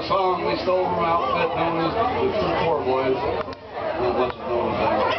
a song we stole from outfit known as the Poor Boys. Not much is known as that.